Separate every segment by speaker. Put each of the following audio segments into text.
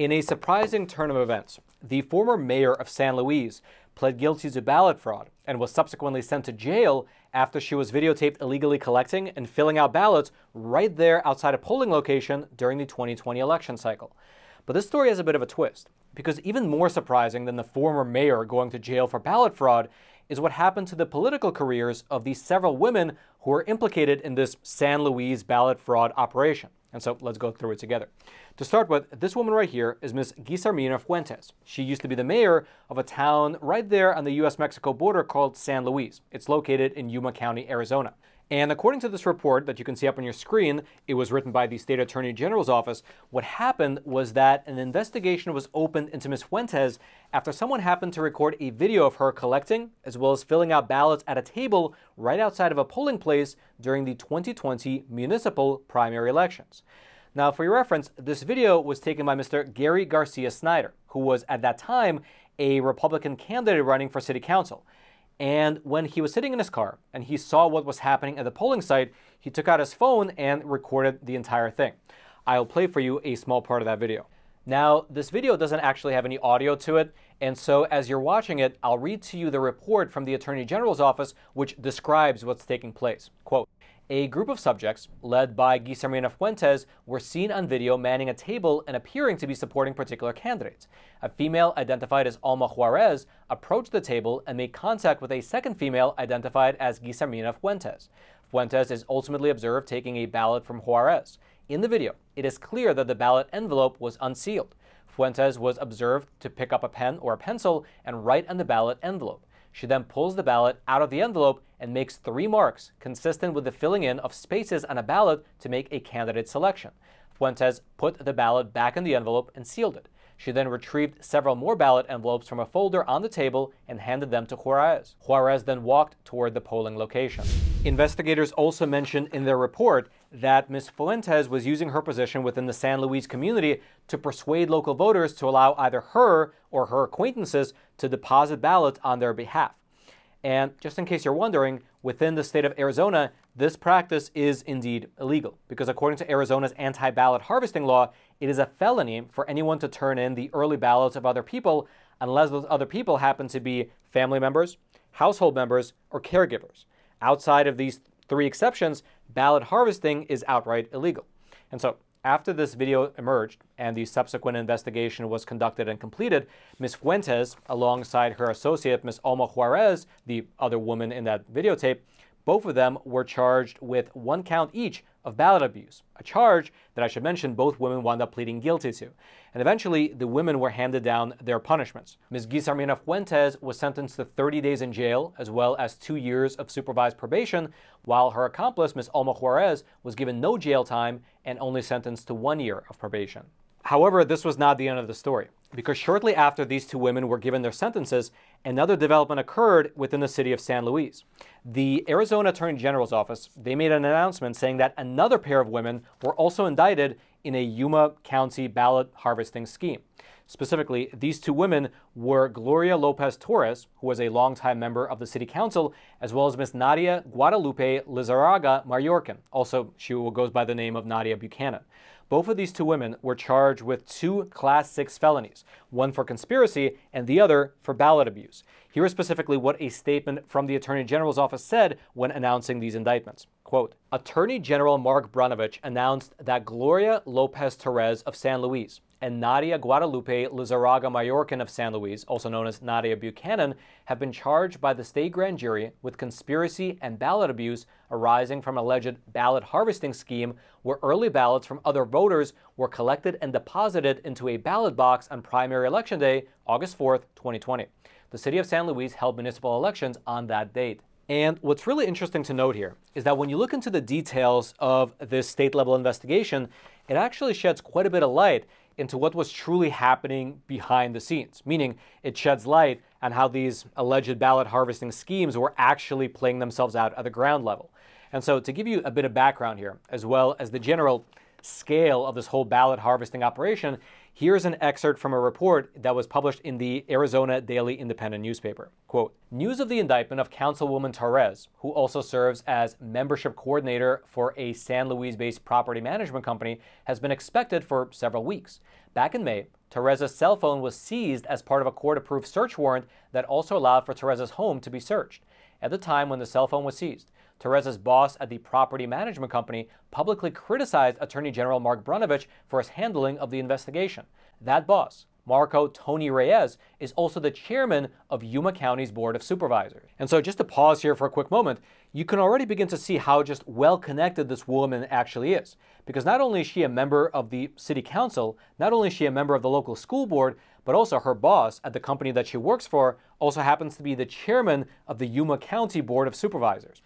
Speaker 1: In a surprising turn of events, the former mayor of San Luis pled guilty to ballot fraud and was subsequently sent to jail after she was videotaped illegally collecting and filling out ballots right there outside a polling location during the 2020 election cycle. But this story has a bit of a twist, because even more surprising than the former mayor going to jail for ballot fraud is what happened to the political careers of the several women who were implicated in this San Luis ballot fraud operation. And so let's go through it together. To start with, this woman right here is Miss Guillermina Fuentes. She used to be the mayor of a town right there on the US Mexico border called San Luis. It's located in Yuma County, Arizona. And according to this report that you can see up on your screen, it was written by the State Attorney General's office. What happened was that an investigation was opened into Ms. Fuentes after someone happened to record a video of her collecting as well as filling out ballots at a table right outside of a polling place during the 2020 municipal primary elections. Now, for your reference, this video was taken by Mr. Gary Garcia Snyder, who was at that time a Republican candidate running for city council. And when he was sitting in his car and he saw what was happening at the polling site, he took out his phone and recorded the entire thing. I'll play for you a small part of that video. Now, this video doesn't actually have any audio to it, and so as you're watching it, I'll read to you the report from the Attorney General's office which describes what's taking place. Quote, a group of subjects, led by Guillermina Fuentes, were seen on video manning a table and appearing to be supporting particular candidates. A female identified as Alma Juarez approached the table and made contact with a second female identified as Guillermina Fuentes. Fuentes is ultimately observed taking a ballot from Juarez. In the video, it is clear that the ballot envelope was unsealed. Fuentes was observed to pick up a pen or a pencil and write on the ballot envelope. She then pulls the ballot out of the envelope and makes three marks consistent with the filling in of spaces on a ballot to make a candidate selection. Fuentes put the ballot back in the envelope and sealed it. She then retrieved several more ballot envelopes from a folder on the table and handed them to Juarez. Juarez then walked toward the polling location. Investigators also mentioned in their report that Ms. Fuentes was using her position within the San Luis community to persuade local voters to allow either her or her acquaintances to deposit ballots on their behalf. And just in case you're wondering, within the state of Arizona, this practice is indeed illegal because according to Arizona's anti ballot harvesting law, it is a felony for anyone to turn in the early ballots of other people unless those other people happen to be family members, household members, or caregivers. Outside of these three exceptions, ballot harvesting is outright illegal. And so after this video emerged and the subsequent investigation was conducted and completed, Ms. Fuentes, alongside her associate, Ms. Alma Juarez, the other woman in that videotape, both of them were charged with one count each of ballot abuse, a charge that I should mention both women wound up pleading guilty to. And eventually, the women were handed down their punishments. Ms. Guillermina Fuentes was sentenced to 30 days in jail, as well as two years of supervised probation, while her accomplice, Ms. Alma Juarez, was given no jail time and only sentenced to one year of probation. However, this was not the end of the story, because shortly after these two women were given their sentences, another development occurred within the city of San Luis. The Arizona Attorney General's office, they made an announcement saying that another pair of women were also indicted in a Yuma County ballot harvesting scheme. Specifically, these two women were Gloria Lopez Torres, who was a longtime member of the city council, as well as Miss Nadia Guadalupe Lizarraga Mayorquin. Also, she goes by the name of Nadia Buchanan. Both of these two women were charged with two Class 6 felonies, one for conspiracy and the other for ballot abuse. Here is specifically what a statement from the Attorney General's office said when announcing these indictments. Quote, Attorney General Mark Brnovich announced that Gloria Lopez Torres of San Luis and Nadia Guadalupe Lizarraga Mayorquin of San Luis, also known as Nadia Buchanan, have been charged by the state grand jury with conspiracy and ballot abuse arising from alleged ballot harvesting scheme where early ballots from other voters were collected and deposited into a ballot box on primary election day, August 4, 2020. The city of San Luis held municipal elections on that date. And what's really interesting to note here is that when you look into the details of this state level investigation, it actually sheds quite a bit of light into what was truly happening behind the scenes, meaning it sheds light on how these alleged ballot harvesting schemes were actually playing themselves out at the ground level. And so, to give you a bit of background here, as well as the general scale of this whole ballot harvesting operation, here's an excerpt from a report that was published in the Arizona Daily Independent newspaper. Quote, News of the indictment of Councilwoman Torres, who also serves as membership coordinator for a San Luis-based property management company, has been expected for several weeks. Back in May, Torres's cell phone was seized as part of a court approved search warrant that also allowed for Torres's home to be searched. At the time when the cell phone was seized, Torres's boss at the property management company publicly criticized Attorney General Mark Brnovich for his handling of the investigation. That boss, Marco Tony Reyes, is also the chairman of Yuma County's Board of Supervisors. And so, just to pause here for a quick moment, you can already begin to see how just well connected this woman actually is. Because not only is she a member of the city council, not only is she a member of the local school board, but also her boss at the company that she works for also happens to be the chairman of the Yuma County Board of Supervisors.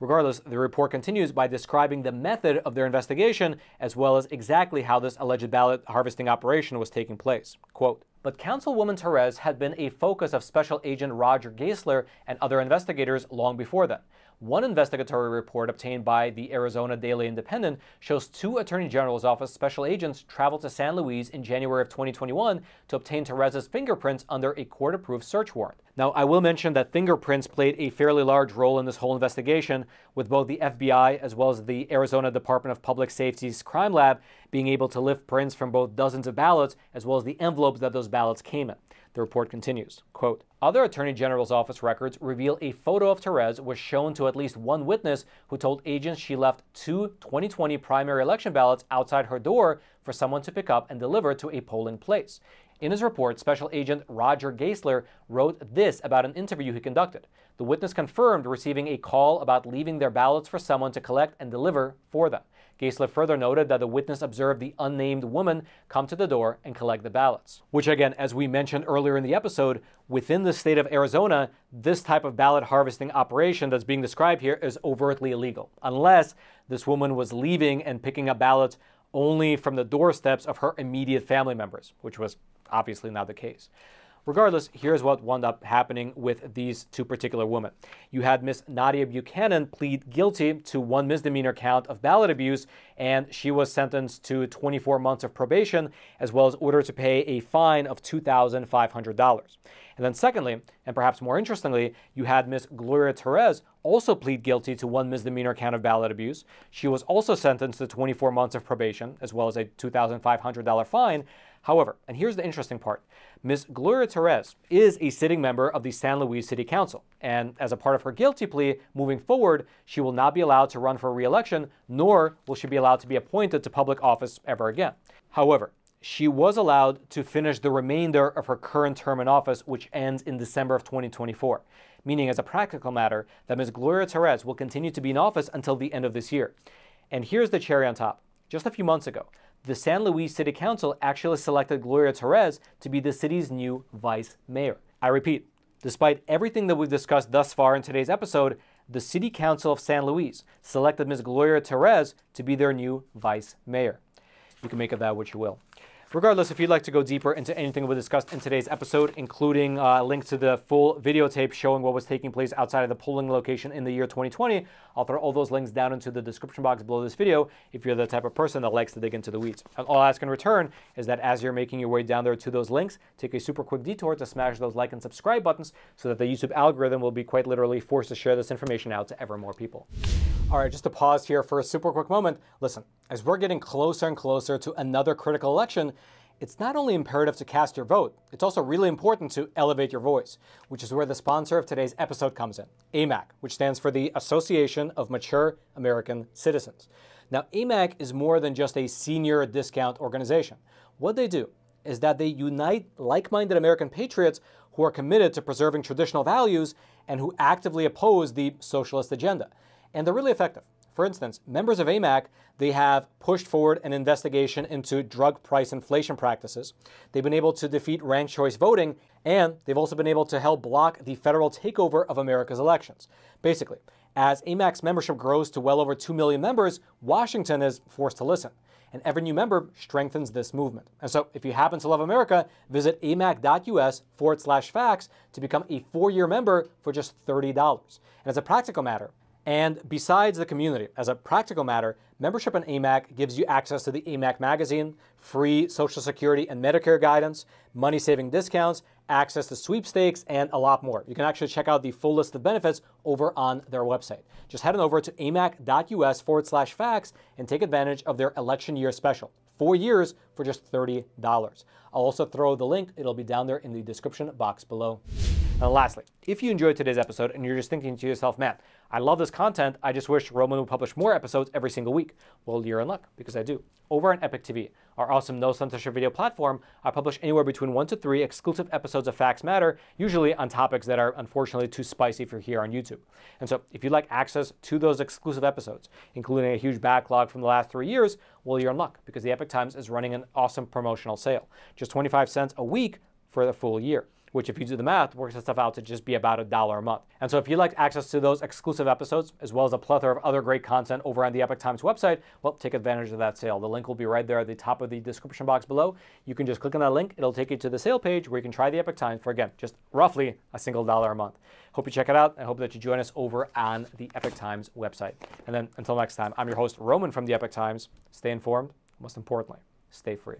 Speaker 1: Regardless, the report continues by describing the method of their investigation as well as exactly how this alleged ballot harvesting operation was taking place. Quote, but Councilwoman Torres had been a focus of Special Agent Roger Geisler and other investigators long before then. One investigatory report obtained by the Arizona Daily Independent shows two Attorney General's Office special agents traveled to San Luis in January of 2021 to obtain Torres's fingerprints under a court approved search warrant. Now, I will mention that fingerprints played a fairly large role in this whole investigation, with both the FBI as well as the Arizona Department of Public Safety's crime lab being able to lift prints from both dozens of ballots as well as the envelopes that those ballots came in. The report continues, quote, Other Attorney General's office records reveal a photo of Torres was shown to at least one witness who told agents she left two 2020 primary election ballots outside her door for someone to pick up and deliver to a polling place. In his report, Special Agent Roger Geisler wrote this about an interview he conducted. The witness confirmed receiving a call about leaving their ballots for someone to collect and deliver for them. Geisler further noted that the witness observed the unnamed woman come to the door and collect the ballots. Which, again, as we mentioned earlier in the episode, within the state of Arizona, this type of ballot harvesting operation that's being described here is overtly illegal, unless this woman was leaving and picking up ballots only from the doorsteps of her immediate family members, which was obviously not the case. Regardless, here's what wound up happening with these two particular women. You had Miss Nadia Buchanan plead guilty to one misdemeanor count of ballot abuse, and she was sentenced to 24 months of probation, as well as ordered to pay a fine of $2,500. And then, secondly, and perhaps more interestingly, you had Miss Gloria Torres also plead guilty to one misdemeanor count of ballot abuse. She was also sentenced to 24 months of probation, as well as a $2,500 fine. However, and here's the interesting part Ms. Gloria Torres is a sitting member of the San Luis City Council, and as a part of her guilty plea, moving forward, she will not be allowed to run for re election, nor will she be allowed to be appointed to public office ever again. However, she was allowed to finish the remainder of her current term in office, which ends in December of 2024, meaning, as a practical matter, that Ms. Gloria Torres will continue to be in office until the end of this year. And here's the cherry on top. Just a few months ago, the San Luis City Council actually selected Gloria Torres to be the city's new vice mayor. I repeat, despite everything that we've discussed thus far in today's episode, the City Council of San Luis selected Ms. Gloria Torres to be their new vice mayor. You can make of that what you will. Regardless, if you'd like to go deeper into anything we discussed in today's episode, including uh, a link to the full videotape showing what was taking place outside of the polling location in the year 2020, I'll throw all those links down into the description box below this video if you're the type of person that likes to dig into the weeds. And all I ask in return is that as you're making your way down there to those links, take a super quick detour to smash those like and subscribe buttons so that the YouTube algorithm will be quite literally forced to share this information out to ever more people. All right, just to pause here for a super quick moment. Listen, as we're getting closer and closer to another critical election, it's not only imperative to cast your vote, it's also really important to elevate your voice, which is where the sponsor of today's episode comes in AMAC, which stands for the Association of Mature American Citizens. Now, AMAC is more than just a senior discount organization. What they do is that they unite like minded American patriots who are committed to preserving traditional values and who actively oppose the socialist agenda. And they're really effective. For instance, members of AMAC, they have pushed forward an investigation into drug price inflation practices. They've been able to defeat ranked choice voting, and they've also been able to help block the federal takeover of America's elections. Basically, as AMAC's membership grows to well over 2 million members, Washington is forced to listen. And every new member strengthens this movement. And so, if you happen to love America, visit amac.us forward slash facts to become a four year member for just $30. And as a practical matter, and besides the community, as a practical matter, membership in AMAC gives you access to the AMAC magazine, free Social Security and Medicare guidance, money saving discounts, access to sweepstakes, and a lot more. You can actually check out the full list of benefits over on their website. Just head on over to amac.us forward slash facts and take advantage of their election year special four years for just $30. I'll also throw the link, it'll be down there in the description box below. And lastly, if you enjoyed today's episode and you're just thinking to yourself, man, I love this content, I just wish Roman would publish more episodes every single week. Well, you're in luck because I do. Over on Epoch TV, our awesome no censorship video platform, I publish anywhere between one to three exclusive episodes of Facts Matter, usually on topics that are unfortunately too spicy for here on YouTube. And so if you'd like access to those exclusive episodes, including a huge backlog from the last three years, well, you're in luck because the Epoch Times is running an awesome promotional sale. Just 25 cents a week for the full year which if you do the math, works itself out to just be about a dollar a month. And so if you'd like access to those exclusive episodes, as well as a plethora of other great content over on the Epoch Times website, well, take advantage of that sale. The link will be right there at the top of the description box below. You can just click on that link. It'll take you to the sale page where you can try the Epoch Times for, again, just roughly a single dollar a month. Hope you check it out. I hope that you join us over on the Epoch Times website. And then until next time, I'm your host, Roman from the Epoch Times. Stay informed. Most importantly, stay free.